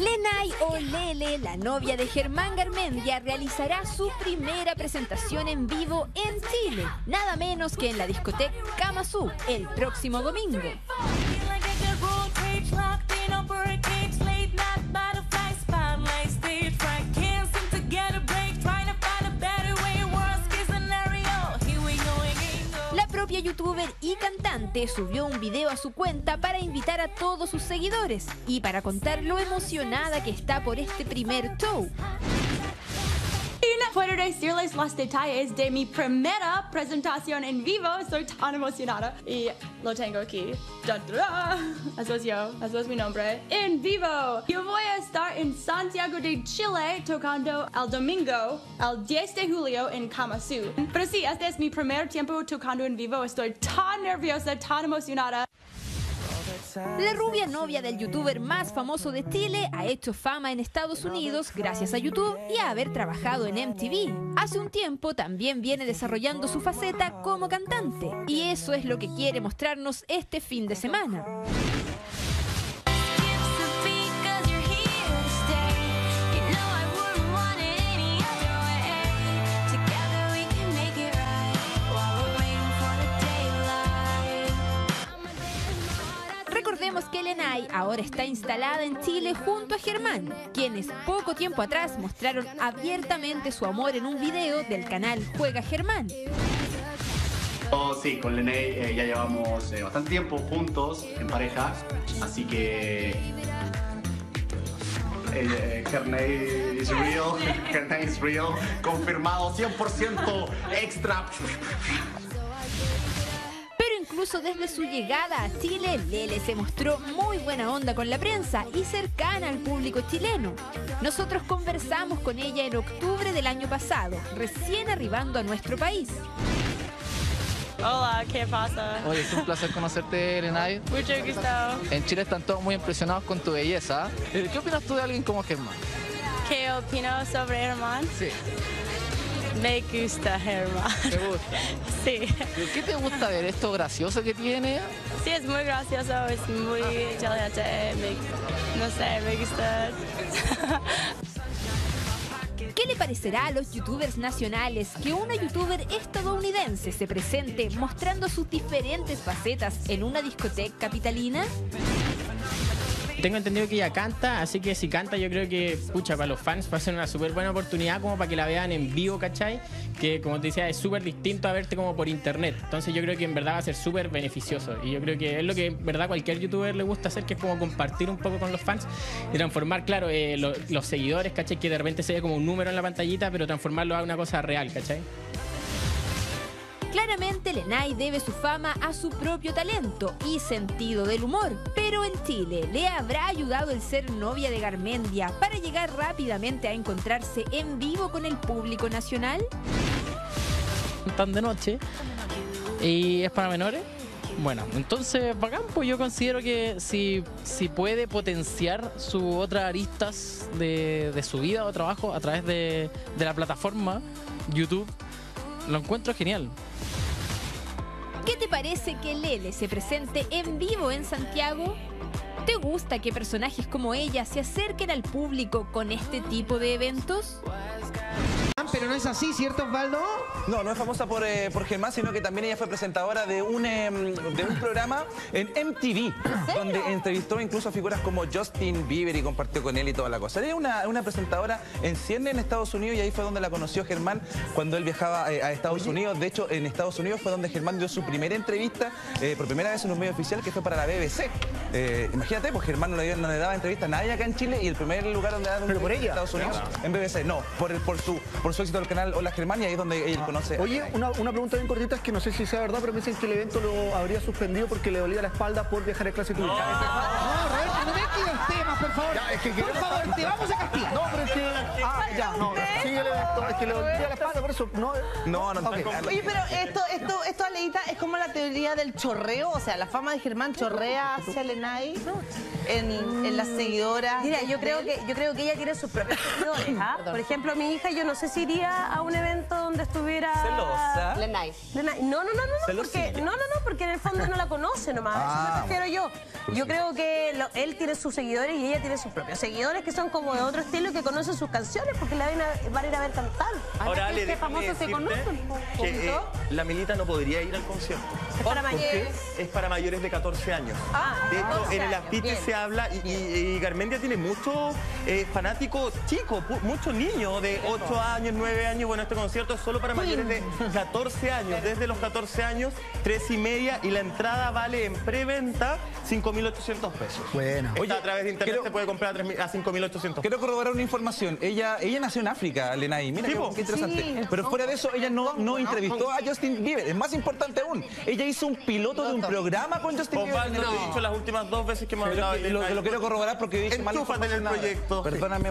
Lenay o Lele, la novia de Germán Garmendia, realizará su primera presentación en vivo en Chile, nada menos que en la discoteca Kamazú, el próximo domingo. Propia youtuber y cantante subió un video a su cuenta para invitar a todos sus seguidores y para contar lo emocionada que está por este primer show. Bueno, decirles los detalles de mi primera presentación en vivo. Estoy tan emocionada y lo tengo aquí. Eso es yo, eso es mi nombre. En vivo. Yo voy a estar en Santiago de Chile tocando el domingo, el 10 de julio en Kamazú. Pero sí, este es mi primer tiempo tocando en vivo. Estoy tan nerviosa, tan emocionada. La rubia novia del youtuber más famoso de Chile ha hecho fama en Estados Unidos gracias a YouTube y a haber trabajado en MTV. Hace un tiempo también viene desarrollando su faceta como cantante y eso es lo que quiere mostrarnos este fin de semana. Recordemos que Lenay ahora está instalada en Chile junto a Germán, quienes poco tiempo atrás mostraron abiertamente su amor en un video del canal Juega Germán. Oh, sí, con Lene eh, ya llevamos eh, bastante tiempo juntos en pareja, así que eh, is real, is real, confirmado 100% extra. Incluso desde su llegada a Chile, Lele se mostró muy buena onda con la prensa y cercana al público chileno. Nosotros conversamos con ella en octubre del año pasado, recién arribando a nuestro país. Hola, ¿qué pasa? Oye, es un placer conocerte, Lenay. Mucho gusto. En Chile están todos muy impresionados con tu belleza. Eh, ¿Qué opinas tú de alguien como Germán? ¿Qué opino sobre Herman? Sí, Me gusta Herman. ¿te gusta? Sí. ¿Qué te gusta ver esto gracioso que tiene? Sí, es muy gracioso, es muy me- no sé, me gusta. ¿Qué le parecerá a los youtubers nacionales que una youtuber estadounidense se presente mostrando sus diferentes facetas en una discoteca capitalina? Tengo entendido que ella canta, así que si canta yo creo que, pucha, para los fans va a ser una súper buena oportunidad como para que la vean en vivo, ¿cachai? Que como te decía, es súper distinto a verte como por internet. Entonces yo creo que en verdad va a ser súper beneficioso. Y yo creo que es lo que en verdad cualquier youtuber le gusta hacer, que es como compartir un poco con los fans y transformar, claro, eh, lo- los seguidores, ¿cachai? Que de repente se ve como un número en la pantallita, pero transformarlo a una cosa real, ¿cachai? Claramente Lenay debe su fama a su propio talento y sentido del humor, pero en Chile le habrá ayudado el ser novia de Garmendia para llegar rápidamente a encontrarse en vivo con el público nacional. tan de noche y es para menores. Bueno, entonces bacán, pues yo considero que si, si puede potenciar sus otras aristas de, de su vida o trabajo a través de, de la plataforma YouTube, lo encuentro genial. ¿Qué te parece que Lele se presente en vivo en Santiago? ¿Te gusta que personajes como ella se acerquen al público con este tipo de eventos? Pero no es así, ¿cierto, Osvaldo? No, no es famosa por, eh, por Germán, sino que también ella fue presentadora de un, em, de un programa en MTV, donde entrevistó incluso a figuras como Justin Bieber y compartió con él y toda la cosa. Era una, una presentadora en en Estados Unidos, y ahí fue donde la conoció Germán cuando él viajaba eh, a Estados Unidos. De hecho, en Estados Unidos fue donde Germán dio su primera entrevista, eh, por primera vez en un medio oficial, que fue para la BBC. Imagínate, pues Germán no le, no le daba entrevista a nadie acá en Chile y el primer lugar donde daba Pero por ella. en Estados Unidos, en BBC. No, por, el- por, su, por su éxito del canal Hola Germán, y ahí es donde él conoce. a Oye, una, una pregunta bien cortita, es que no sé si sea verdad, pero me dicen que el evento lo habría suspendido porque le dolía la espalda por viajar en clase tuya. No, Roberto, no mezcles el tema, por favor. por favor, te vamos a castigar. No, pero es que... Ah, no. Sigue el evento, es que le dolía la espalda, por eso no... No, no, Ok. Oye, pero esto, esto, esto, Aleita, es como la teoría del chorreo, o sea, la fama de Germán chorrea hacia Lenay. en, en las seguidoras. Mira, yo creo que yo creo que ella tiene sus propios seguidores. ¿ah? Por ejemplo, mi hija, yo no sé si iría a un evento donde estuviera. Celosa. Lenay. Lenay. No, no, no, no, no, porque, no, no, no, porque en el fondo no la conoce nomás. A eso me refiero yo. Yo creo que lo- él tiene sus seguidores y ella tiene sus propios seguidores que son como de otro estilo y que conocen sus canciones porque la van a, van a ir a ver cantar. Ahora, Ale, que déjame famosos se conocen, que eh, la Milita no podría ir al concierto. Es para mayores. es para mayores de 14 años. Ah, de hecho, 14 en el bien. se habla y, y, y Garmendia tiene muchos eh, fanáticos chicos, muchos niños de 8 años, 9 años. Bueno, este concierto es solo para mayores de 14 años. Desde los 14 años, 3 y media y la entrada vale en preventa 5.800 pesos. Bueno. Está a través de internet quiero- se puede comprar a 3.000 a 5.800 Quiero corroborar una información. Ella, ella nació en África, Lenay. Mira Sí, qué, interesante. Pero fuera de eso, ella no, no entrevistó a Justin Bieber. Es más importante aún. Ella hizo un piloto de un programa con Justin Bieber. Osvaldo, he dicho las últimas dos veces que hemos Pero hablado lo, lo quiero corroborar porque yo dije mala Enchúfate en el proyecto. Perdóname,